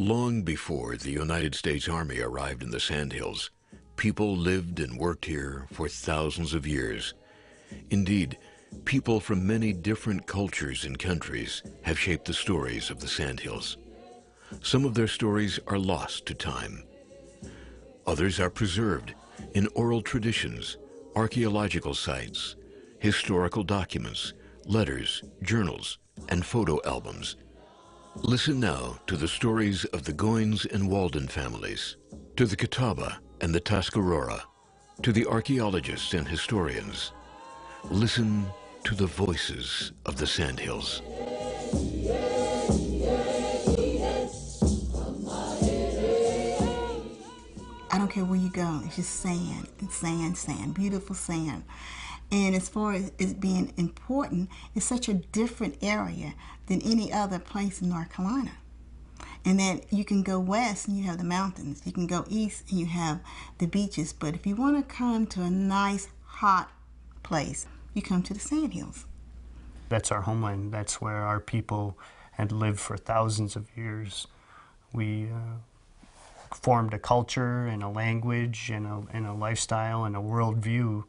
Long before the United States Army arrived in the Sandhills, people lived and worked here for thousands of years. Indeed, people from many different cultures and countries have shaped the stories of the Sandhills. Some of their stories are lost to time. Others are preserved in oral traditions, archaeological sites, historical documents, letters, journals, and photo albums Listen now to the stories of the Goins and Walden families, to the Catawba and the Tuscarora, to the archaeologists and historians. Listen to the voices of the Sandhills. I don't care where you go, it's just sand and sand, sand, beautiful sand. And as far as it being important, it's such a different area than any other place in North Carolina. And then you can go west and you have the mountains. You can go east and you have the beaches. But if you want to come to a nice, hot place, you come to the Sandhills. That's our homeland. That's where our people had lived for thousands of years. We uh, formed a culture and a language and a, and a lifestyle and a worldview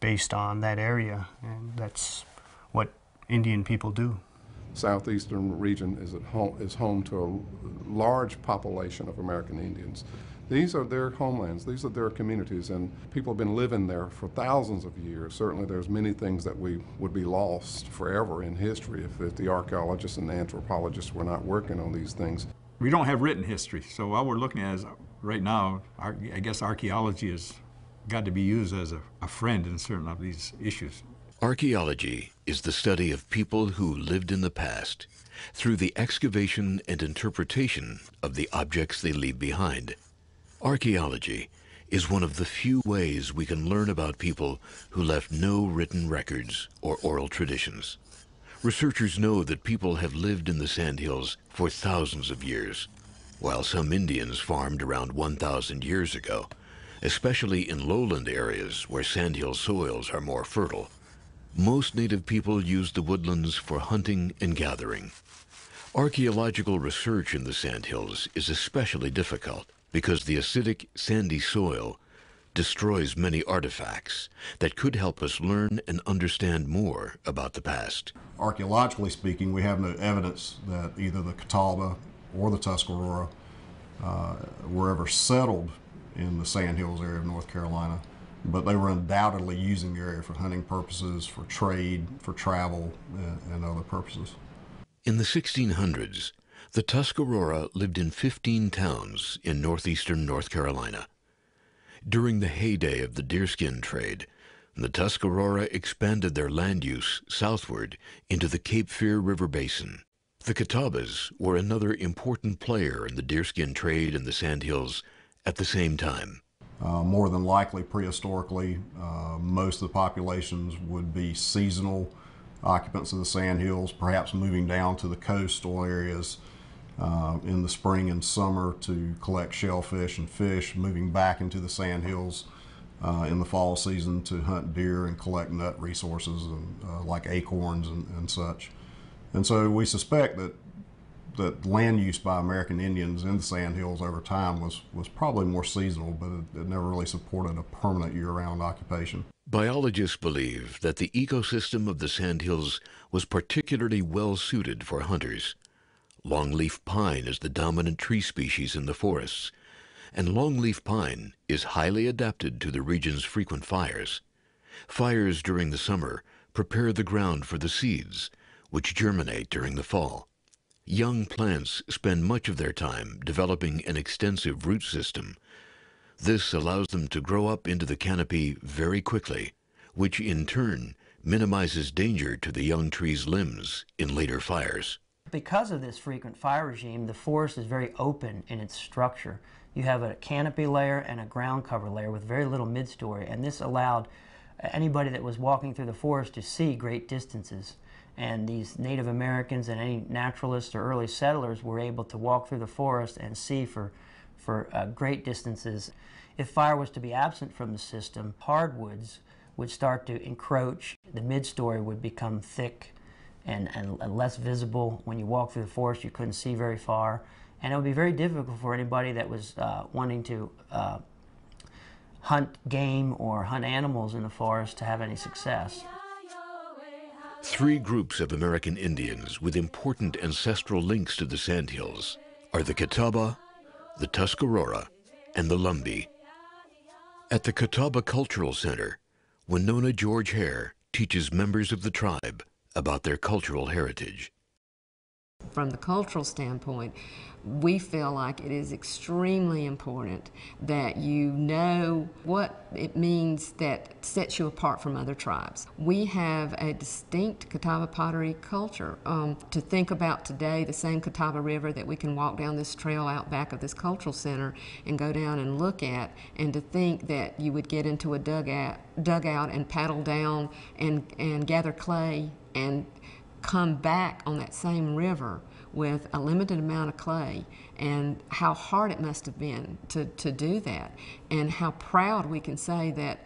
based on that area, and that's what Indian people do. Southeastern region is, home, is home to a large population of American Indians. These are their homelands, these are their communities, and people have been living there for thousands of years. Certainly there's many things that we would be lost forever in history if, if the archaeologists and the anthropologists were not working on these things. We don't have written history, so all we're looking at is right now, I guess archaeology is got to be used as a, a friend in certain of these issues. Archaeology is the study of people who lived in the past through the excavation and interpretation of the objects they leave behind. Archaeology is one of the few ways we can learn about people who left no written records or oral traditions. Researchers know that people have lived in the sandhills for thousands of years. While some Indians farmed around 1,000 years ago, especially in lowland areas where sandhill soils are more fertile. Most native people use the woodlands for hunting and gathering. Archaeological research in the sandhills is especially difficult because the acidic, sandy soil destroys many artifacts that could help us learn and understand more about the past. Archaeologically speaking, we have no evidence that either the Catawba or the Tuscarora uh, were ever settled in the Sandhills area of North Carolina. But they were undoubtedly using the area for hunting purposes, for trade, for travel, and, and other purposes. In the 1600s, the Tuscarora lived in 15 towns in northeastern North Carolina. During the heyday of the deerskin trade, the Tuscarora expanded their land use southward into the Cape Fear River Basin. The Catawbas were another important player in the deerskin trade in the Sandhills at the same time. Uh, more than likely, prehistorically, uh, most of the populations would be seasonal occupants of the sandhills, perhaps moving down to the coastal areas uh, in the spring and summer to collect shellfish and fish, moving back into the sandhills uh, in the fall season to hunt deer and collect nut resources and, uh, like acorns and, and such. And so we suspect that that land use by American Indians in the sandhills over time was, was probably more seasonal, but it, it never really supported a permanent year-round occupation. Biologists believe that the ecosystem of the sandhills was particularly well suited for hunters. Longleaf pine is the dominant tree species in the forests, and longleaf pine is highly adapted to the region's frequent fires. Fires during the summer prepare the ground for the seeds, which germinate during the fall. Young plants spend much of their time developing an extensive root system. This allows them to grow up into the canopy very quickly, which in turn minimizes danger to the young tree's limbs in later fires. Because of this frequent fire regime, the forest is very open in its structure. You have a canopy layer and a ground cover layer with very little midstory, and this allowed anybody that was walking through the forest to see great distances and these Native Americans and any naturalists or early settlers were able to walk through the forest and see for, for uh, great distances. If fire was to be absent from the system, hardwoods would start to encroach. The midstory would become thick and, and, less visible. When you walk through the forest, you couldn't see very far. And it would be very difficult for anybody that was uh, wanting to uh, hunt game or hunt animals in the forest to have any success. Three groups of American Indians with important ancestral links to the Sandhills are the Catawba, the Tuscarora, and the Lumbee. At the Catawba Cultural Center, Wenonah George Haire teaches members of the tribe about their cultural heritage. From the cultural standpoint, we feel like it is extremely important that you know what it means that sets you apart from other tribes. We have a distinct Catawba pottery culture. Um, to think about today, the same Catawba River that we can walk down this trail out back of this cultural center and go down and look at, and to think that you would get into a dugout, dugout and paddle down and, and gather clay and come back on that same river with a limited amount of clay and how hard it must have been to, to do that and how proud we can say that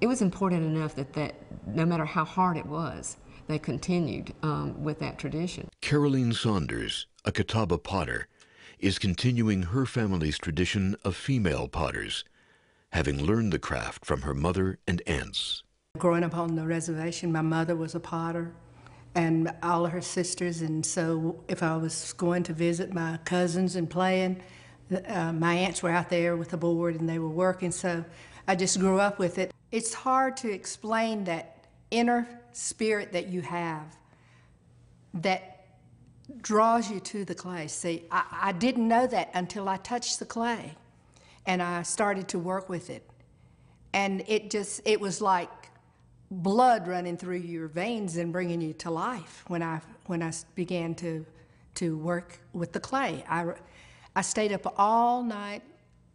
it was important enough that, that no matter how hard it was, they continued um, with that tradition. Caroleen Sanders, a Catawba potter, is continuing her family's tradition of female potters, having learned the craft from her mother and aunts. Growing up on the reservation, my mother was a potter and all of her sisters. And so if I was going to visit my cousins and playing, uh, my aunts were out there with the board and they were working. So I just grew up with it. It's hard to explain that inner spirit that you have that draws you to the clay. See, I, I didn't know that until I touched the clay and I started to work with it. And it just, it was like blood running through your veins and bringing you to life when I, when I began to, to work with the clay. I, I stayed up all night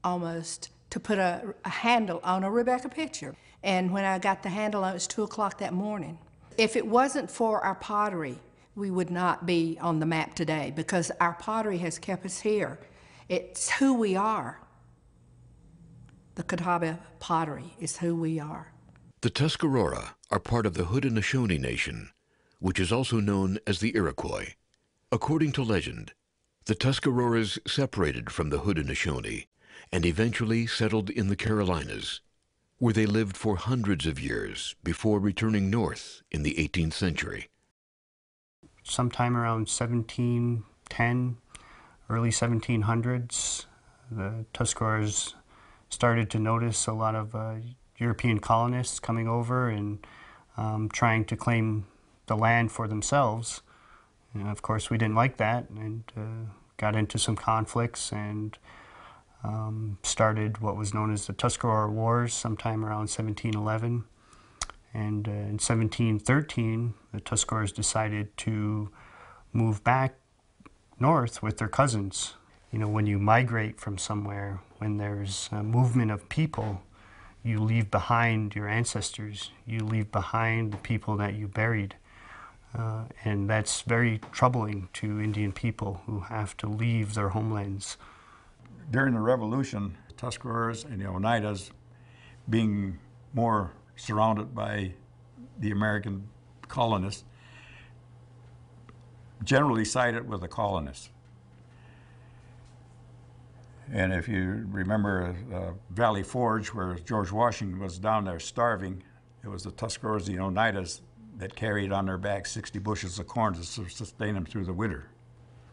almost to put a, a handle on a Rebecca pitcher. And when I got the handle it was 2 o'clock that morning. If it wasn't for our pottery, we would not be on the map today because our pottery has kept us here. It's who we are. The Catawba pottery is who we are. The Tuscarora are part of the Haudenosaunee Nation, which is also known as the Iroquois. According to legend, the Tuscaroras separated from the Haudenosaunee and eventually settled in the Carolinas, where they lived for hundreds of years before returning north in the 18th century. Sometime around 1710, early 1700s, the Tuscaroras started to notice a lot of uh, European colonists coming over and um, trying to claim the land for themselves. And of course, we didn't like that and uh, got into some conflicts and um, started what was known as the Tuscarora Wars sometime around 1711. And uh, in 1713, the Tuscaroras decided to move back north with their cousins. You know, when you migrate from somewhere, when there's a movement of people, you leave behind your ancestors, you leave behind the people that you buried. Uh, and that's very troubling to Indian people who have to leave their homelands. During the Revolution, Tuscaroras and the Oneidas being more surrounded by the American colonists, generally sided with the colonists. And if you remember uh, Valley Forge, where George Washington was down there starving, it was the Tuscaroras and Oneidas that carried on their backs 60 bushels of corn to sustain them through the winter.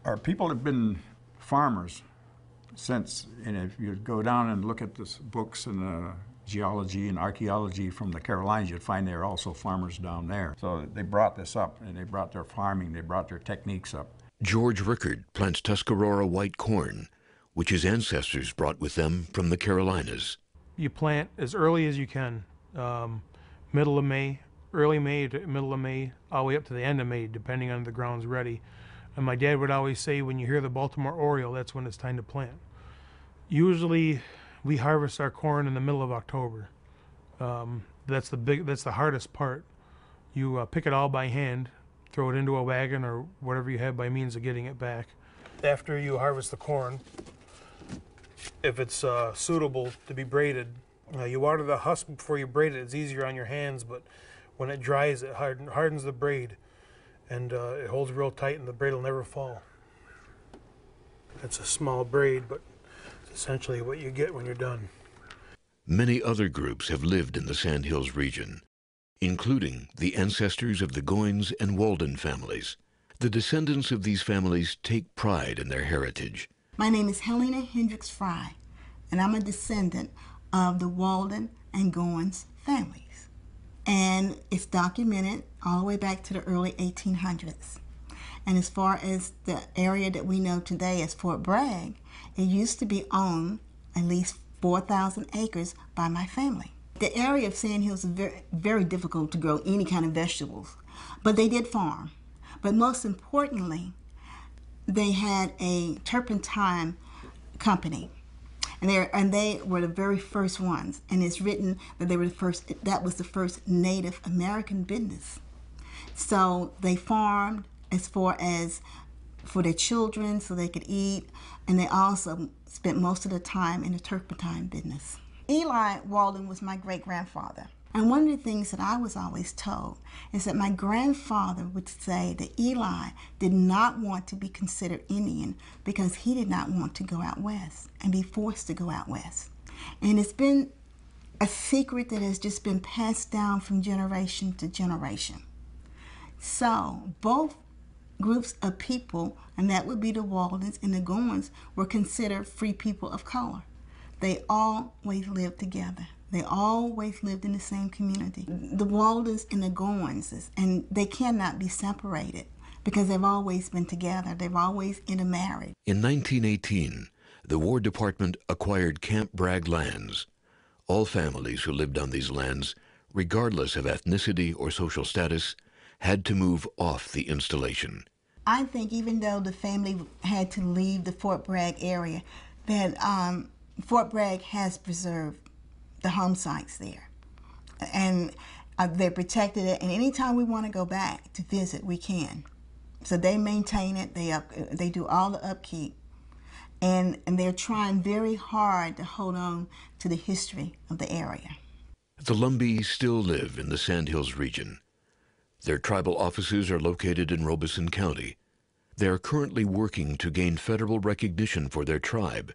Our people have been farmers since, and if you go down and look at the books and uh, geology and archaeology from the Carolinas, you'd find they're also farmers down there. So they brought this up, and they brought their farming, they brought their techniques up. George Rickard plants Tuscarora white corn which his ancestors brought with them from the Carolinas. You plant as early as you can, um, middle of May, early May to middle of May, all the way up to the end of May, depending on the ground's ready. And my dad would always say, when you hear the Baltimore Oriole, that's when it's time to plant. Usually, we harvest our corn in the middle of October. Um, that's the big. That's the hardest part. You uh, pick it all by hand, throw it into a wagon or whatever you have by means of getting it back. After you harvest the corn, if it's uh, suitable to be braided. Uh, you water the husk before you braid it. It's easier on your hands, but when it dries, it harden, hardens the braid, and uh, it holds real tight, and the braid will never fall. It's a small braid, but it's essentially what you get when you're done. Many other groups have lived in the Sandhills region, including the ancestors of the Goins and Walden families. The descendants of these families take pride in their heritage. My name is Helena Hendricks Fry, and I'm a descendant of the Walden and Goins families. And it's documented all the way back to the early 1800s. And as far as the area that we know today as Fort Bragg, it used to be owned at least 4,000 acres by my family. The area of Sand Hills is very, very difficult to grow any kind of vegetables, but they did farm. But most importantly, they had a turpentine company. And they, and they were the very first ones. And it's written that they were the first, that was the first Native American business. So they farmed as far as for their children so they could eat. And they also spent most of the time in the turpentine business. Eli Walden was my great grandfather. And one of the things that I was always told is that my grandfather would say that Eli did not want to be considered Indian because he did not want to go out west and be forced to go out west. And it's been a secret that has just been passed down from generation to generation. So both groups of people, and that would be the Waldens and the Goins, were considered free people of color. They always lived together. They always lived in the same community. The Waldens and the Goins, and they cannot be separated because they've always been together. They've always intermarried. In 1918, the War Department acquired Camp Bragg lands. All families who lived on these lands, regardless of ethnicity or social status, had to move off the installation. I think even though the family had to leave the Fort Bragg area, that um, Fort Bragg has preserved the home sites there. And uh, they protected it, and anytime we want to go back to visit, we can. So they maintain it, they, up, they do all the upkeep, and, and they're trying very hard to hold on to the history of the area. The Lumbees still live in the Sandhills region. Their tribal offices are located in Robeson County. They are currently working to gain federal recognition for their tribe,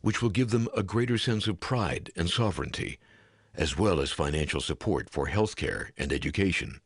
which will give them a greater sense of pride and sovereignty, as well as financial support for health care and education.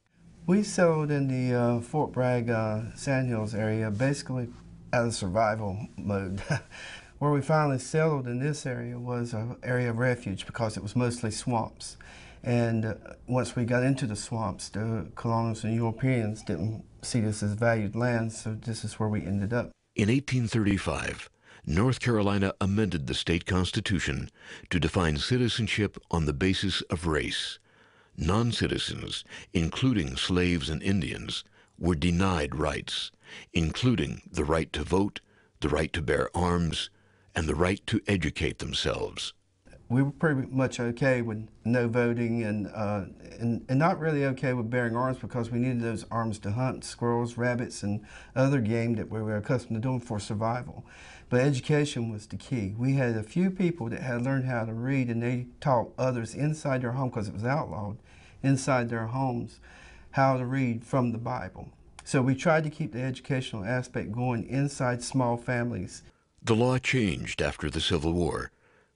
We settled in the uh, Fort Bragg uh, Sandhills area basically out of survival mode. Where we finally settled in this area was an area of refuge because it was mostly swamps. And uh, once we got into the swamps, the colonials and Europeans didn't see this as valued land, so this is where we ended up. In 1835, North Carolina amended the state constitution to define citizenship on the basis of race. Non-citizens, including slaves and Indians, were denied rights, including the right to vote, the right to bear arms, and the right to educate themselves we were pretty much okay with no voting and, uh, and, and not really okay with bearing arms because we needed those arms to hunt squirrels, rabbits, and other game that we were accustomed to doing for survival. But education was the key. We had a few people that had learned how to read and they taught others inside their home because it was outlawed, inside their homes, how to read from the Bible. So we tried to keep the educational aspect going inside small families. The law changed after the Civil War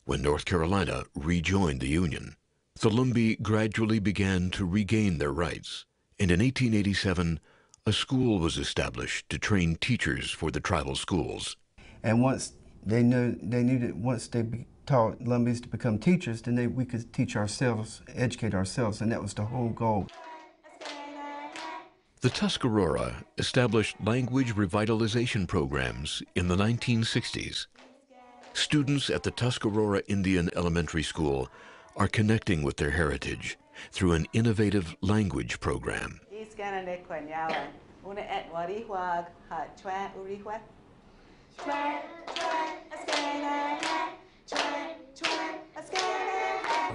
when North Carolina rejoined the Union. The Lumbee gradually began to regain their rights, and in 1887, a school was established to train teachers for the tribal schools. And once they knew, they knew that once they taught Lumbees to become teachers, then they, we could teach ourselves, educate ourselves, and that was the whole goal. The Tuscarora established language revitalization programs in the 1960s Students at the Tuscarora Indian Elementary School are connecting with their heritage through an innovative language program.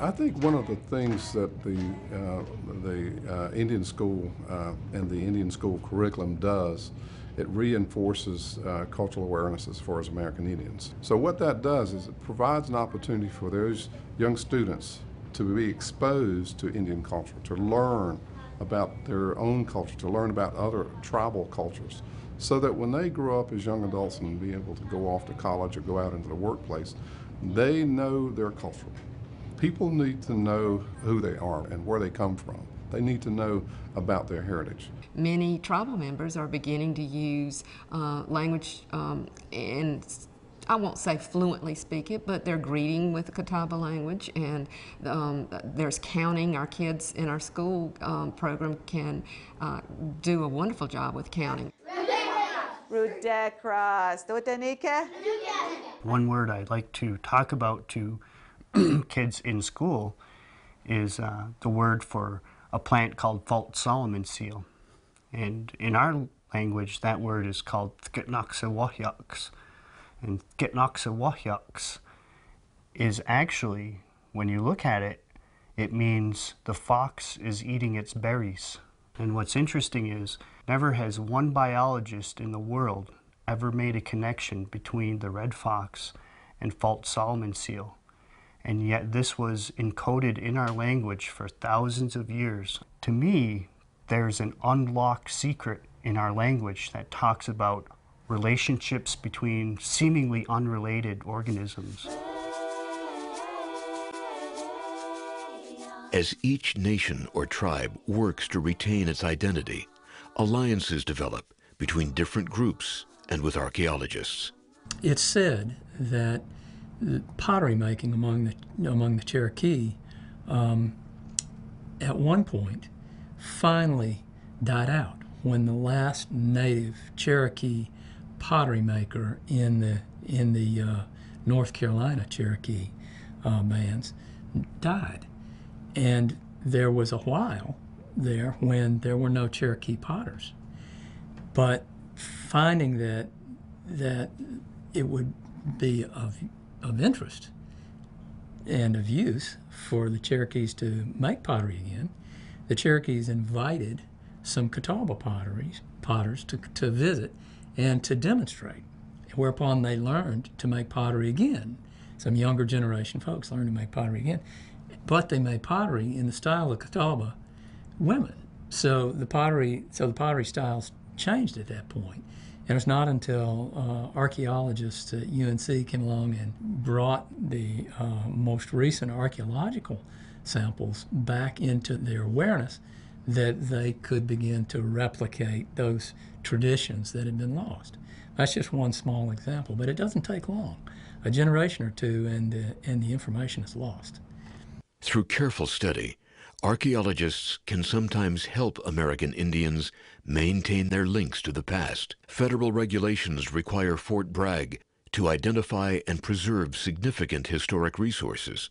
I think one of the things that the, uh, the uh, Indian school uh, and the Indian school curriculum does it reinforces uh, cultural awareness as far as American Indians. So what that does is it provides an opportunity for those young students to be exposed to Indian culture, to learn about their own culture, to learn about other tribal cultures, so that when they grow up as young adults and be able to go off to college or go out into the workplace, they know their culture. People need to know who they are and where they come from. They need to know about their heritage. Many tribal members are beginning to use uh, language um, and I won't say fluently speak it, but they're greeting with the Catawba language, and um, there's counting. Our kids in our school um, program can uh, do a wonderful job with counting. One word I'd like to talk about to kids in school is uh, the word for a plant called False Solomon seal. And in our language, that word is called Tkitnoxawahyuks. And Tkitnoxawahyuks is actually, when you look at it, it means the fox is eating its berries. And what's interesting is, never has one biologist in the world ever made a connection between the red fox and False Solomon seal. And yet, this was encoded in our language for thousands of years. To me, there's an unlocked secret in our language that talks about relationships between seemingly unrelated organisms. As each nation or tribe works to retain its identity, alliances develop between different groups and with archaeologists. It's said that pottery making among the, among the Cherokee um, at one point finally died out when the last native Cherokee pottery maker in the in the uh, North Carolina Cherokee uh, bands died. And there was a while there when there were no Cherokee potters. But finding that that it would be of of interest and of use for the Cherokees to make pottery again, the Cherokees invited some Catawba potteries, potters to, to visit and to demonstrate, whereupon they learned to make pottery again. Some younger generation folks learned to make pottery again but they made pottery in the style of Catawba women. So the pottery, so the pottery styles changed at that point. And it's not until uh, archaeologists at UNC came along and brought the uh, most recent archaeological samples back into their awareness that they could begin to replicate those traditions that had been lost. That's just one small example, but it doesn't take long. A generation or two, and, uh, and the information is lost. Through careful study, archaeologists can sometimes help American Indians maintain their links to the past. Federal regulations require Fort Bragg to identify and preserve significant historic resources.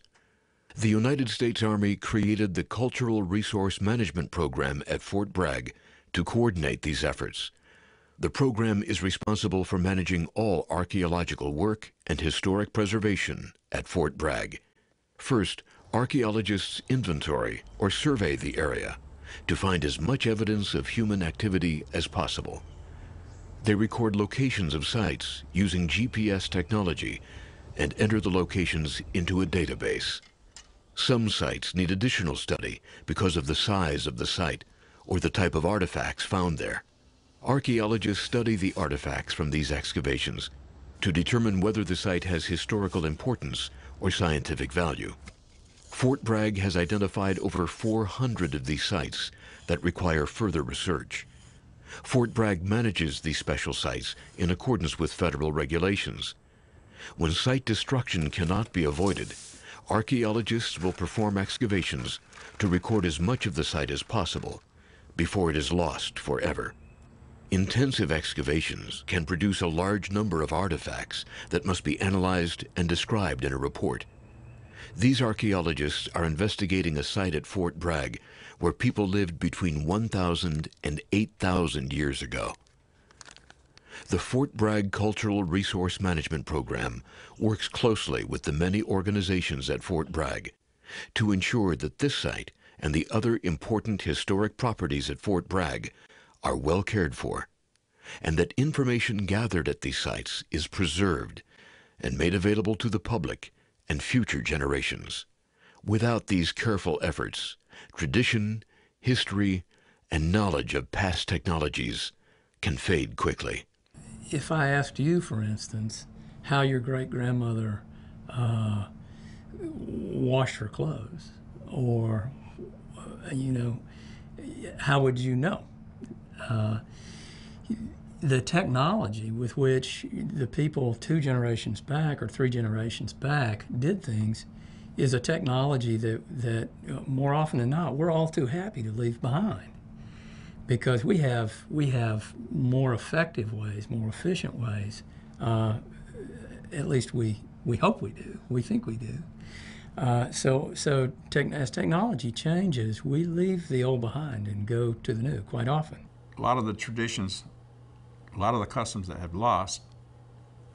The United States Army created the Cultural Resource Management Program at Fort Bragg to coordinate these efforts. The program is responsible for managing all archaeological work and historic preservation at Fort Bragg. First, archaeologists inventory or survey the area to find as much evidence of human activity as possible. They record locations of sites using GPS technology and enter the locations into a database. Some sites need additional study because of the size of the site or the type of artifacts found there. Archaeologists study the artifacts from these excavations to determine whether the site has historical importance or scientific value. Fort Bragg has identified over 400 of these sites that require further research. Fort Bragg manages these special sites in accordance with federal regulations. When site destruction cannot be avoided, archaeologists will perform excavations to record as much of the site as possible before it is lost forever. Intensive excavations can produce a large number of artifacts that must be analyzed and described in a report. These archaeologists are investigating a site at Fort Bragg where people lived between 1,000 and 8,000 years ago. The Fort Bragg Cultural Resource Management Program works closely with the many organizations at Fort Bragg to ensure that this site and the other important historic properties at Fort Bragg are well cared for, and that information gathered at these sites is preserved and made available to the public and future generations. Without these careful efforts, tradition, history, and knowledge of past technologies can fade quickly. If I asked you, for instance, how your great grandmother uh, washed her clothes, or, uh, you know, how would you know? Uh, the technology with which the people two generations back or three generations back did things is a technology that, that uh, more often than not we're all too happy to leave behind because we have we have more effective ways, more efficient ways. Uh, at least we we hope we do. We think we do. Uh, so so as technology changes, we leave the old behind and go to the new quite often. A lot of the traditions, a lot of the customs that have lost,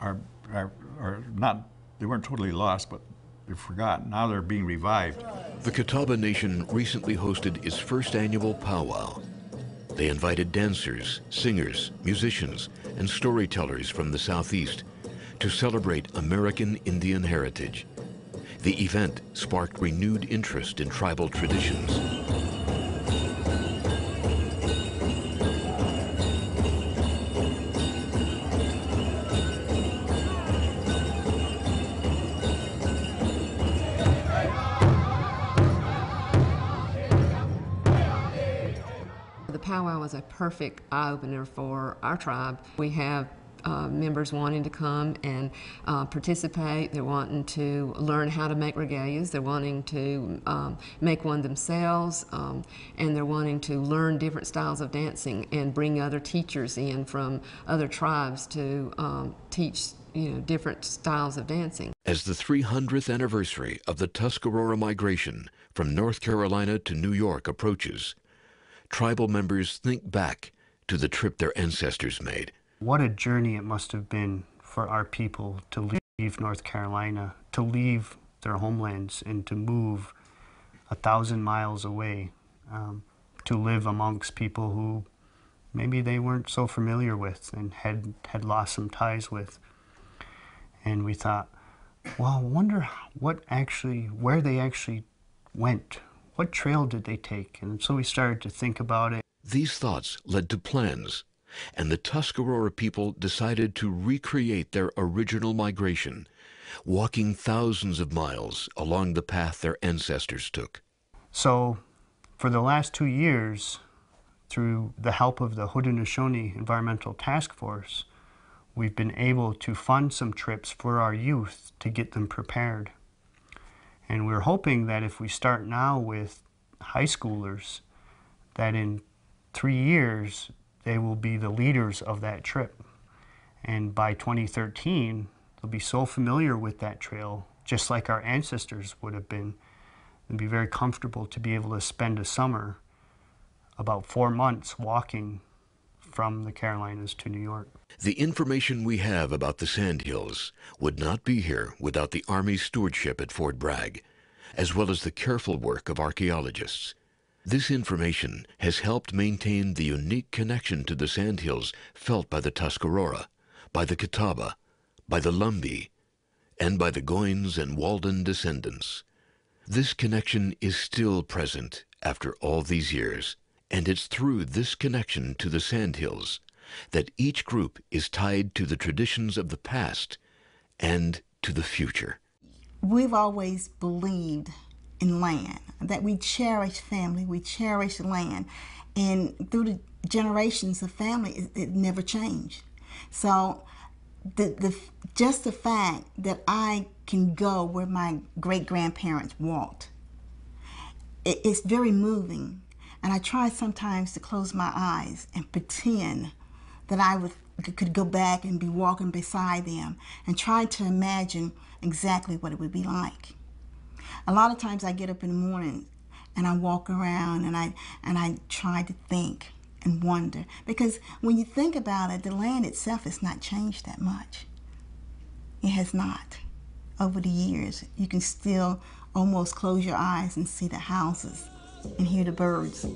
are are, are not. They weren't totally lost, but they're forgotten. Now they're being revived. The Catawba Nation recently hosted its first annual powwow. They invited dancers, singers, musicians, and storytellers from the Southeast to celebrate American Indian heritage. The event sparked renewed interest in tribal traditions. Perfect eye opener for our tribe. We have uh, members wanting to come and uh, participate. They're wanting to learn how to make regalias. They're wanting to um, make one themselves, um, and they're wanting to learn different styles of dancing and bring other teachers in from other tribes to um, teach you know different styles of dancing. As the 300th anniversary of the Tuscarora migration from North Carolina to New York approaches, tribal members think back to the trip their ancestors made. What a journey it must have been for our people to leave North Carolina, to leave their homelands, and to move a thousand miles away um, to live amongst people who maybe they weren't so familiar with and had, had lost some ties with. And we thought, well, I wonder what actually, where they actually went, what trail did they take? And so we started to think about it. These thoughts led to plans, and the Tuscarora people decided to recreate their original migration, walking thousands of miles along the path their ancestors took. So, for the last two years, through the help of the Haudenosaunee Environmental Task Force, we've been able to fund some trips for our youth to get them prepared. And we're hoping that if we start now with high schoolers, that in three years they will be the leaders of that trip. And by 2013, they'll be so familiar with that trail, just like our ancestors would have been, and be very comfortable to be able to spend a summer about four months walking from the Carolinas to New York. The information we have about the Sandhills would not be here without the Army's stewardship at Fort Bragg, as well as the careful work of archaeologists. This information has helped maintain the unique connection to the Sandhills felt by the Tuscarora, by the Catawba, by the Lumbee, and by the Goins and Walden descendants. This connection is still present after all these years. And it's through this connection to the Sandhills that each group is tied to the traditions of the past and to the future. We've always believed in land, that we cherish family, we cherish land. And through the generations of family, it, it never changed. So the, the, just the fact that I can go where my great grandparents walked, it, it's very moving and I try sometimes to close my eyes and pretend that I would, could go back and be walking beside them and try to imagine exactly what it would be like. A lot of times I get up in the morning and I walk around and I, and I try to think and wonder. Because when you think about it, the land itself has not changed that much. It has not. Over the years, you can still almost close your eyes and see the houses and hear the birds.